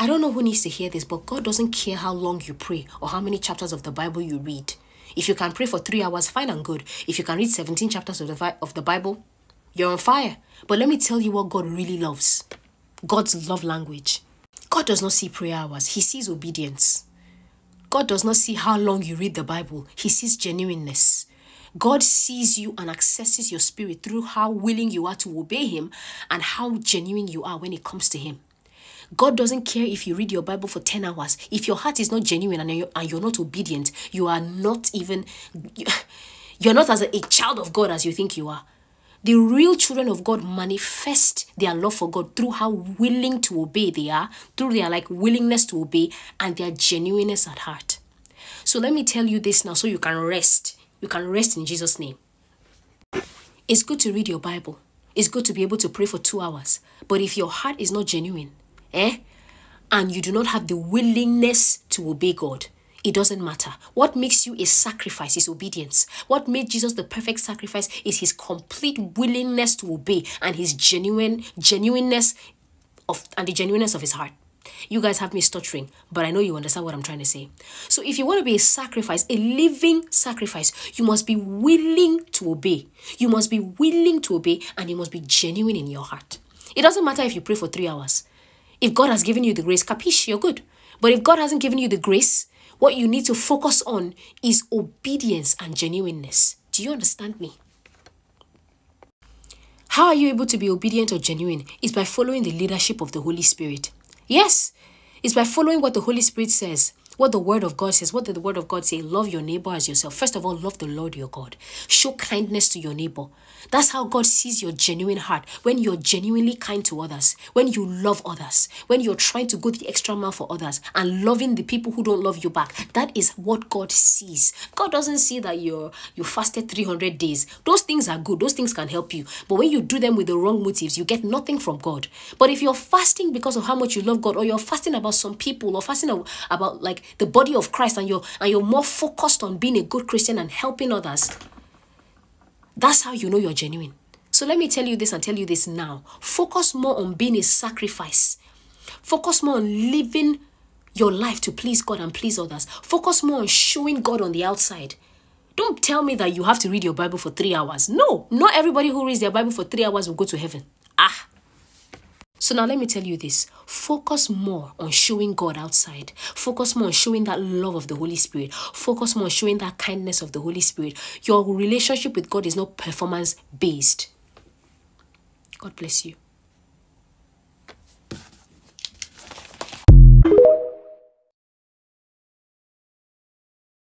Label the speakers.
Speaker 1: I don't know who needs to hear this, but God doesn't care how long you pray or how many chapters of the Bible you read. If you can pray for three hours, fine and good. If you can read 17 chapters of the, of the Bible, you're on fire. But let me tell you what God really loves God's love language. God does not see prayer hours, He sees obedience. God does not see how long you read the Bible, He sees genuineness. God sees you and accesses your spirit through how willing you are to obey Him and how genuine you are when it comes to Him. God doesn't care if you read your Bible for 10 hours. If your heart is not genuine and you're, and you're not obedient, you are not even, you're not as a, a child of God as you think you are. The real children of God manifest their love for God through how willing to obey they are, through their like willingness to obey and their genuineness at heart. So let me tell you this now so you can rest. You can rest in Jesus' name. It's good to read your Bible. It's good to be able to pray for two hours. But if your heart is not genuine, eh? And you do not have the willingness to obey God, it doesn't matter. What makes you a sacrifice is obedience. What made Jesus the perfect sacrifice is his complete willingness to obey and his genuine genuineness of and the genuineness of his heart. You guys have me stuttering, but I know you understand what I'm trying to say. So, if you want to be a sacrifice, a living sacrifice, you must be willing to obey. You must be willing to obey, and you must be genuine in your heart. It doesn't matter if you pray for three hours. If God has given you the grace, capiche, you're good. But if God hasn't given you the grace, what you need to focus on is obedience and genuineness. Do you understand me? How are you able to be obedient or genuine? Is by following the leadership of the Holy Spirit. Yes, it's by following what the Holy Spirit says what the word of God says. What did the word of God say? Love your neighbor as yourself. First of all, love the Lord your God. Show kindness to your neighbor. That's how God sees your genuine heart. When you're genuinely kind to others, when you love others, when you're trying to go the extra mile for others and loving the people who don't love you back. That is what God sees. God doesn't see that you're you fasted 300 days. Those things are good. Those things can help you. But when you do them with the wrong motives, you get nothing from God. But if you're fasting because of how much you love God or you're fasting about some people or fasting about like the body of Christ and you're and you're more focused on being a good Christian and helping others, that's how you know you're genuine. So let me tell you this and tell you this now. Focus more on being a sacrifice. Focus more on living your life to please God and please others. Focus more on showing God on the outside. Don't tell me that you have to read your Bible for three hours. No, not everybody who reads their Bible for three hours will go to heaven. Ah, so now let me tell you this focus more on showing God outside. Focus more on showing that love of the Holy Spirit. Focus more on showing that kindness of the Holy Spirit. Your relationship with God is not performance based. God bless you.